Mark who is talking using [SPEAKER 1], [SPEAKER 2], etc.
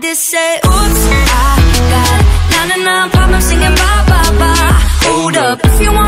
[SPEAKER 1] did say, oops, I got na-na-na problems singing ba-ba-ba Hold up, if you want